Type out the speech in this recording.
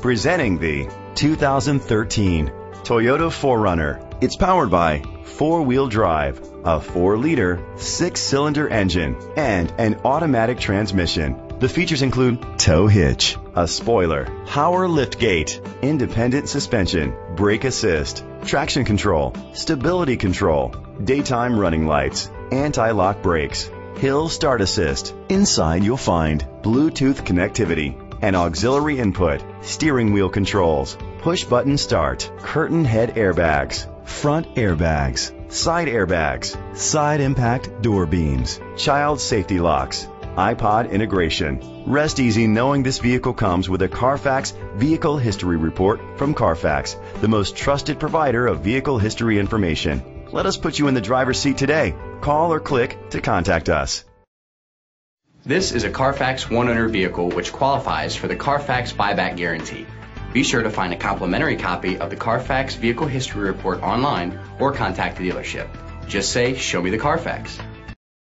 Presenting the 2013 Toyota 4Runner. It's powered by four-wheel drive, a 4-liter, 6-cylinder engine, and an automatic transmission. The features include tow hitch, a spoiler, power lift gate, independent suspension, brake assist, traction control, stability control, daytime running lights, anti-lock brakes, hill start assist. Inside you'll find Bluetooth connectivity, an auxiliary input, steering wheel controls, push button start, curtain head airbags, front airbags, side airbags, side impact door beams, child safety locks, iPod integration. Rest easy knowing this vehicle comes with a Carfax Vehicle History Report from Carfax, the most trusted provider of vehicle history information. Let us put you in the driver's seat today. Call or click to contact us. This is a Carfax one owner vehicle which qualifies for the Carfax buyback guarantee. Be sure to find a complimentary copy of the Carfax Vehicle History Report online or contact the dealership. Just say, Show me the Carfax.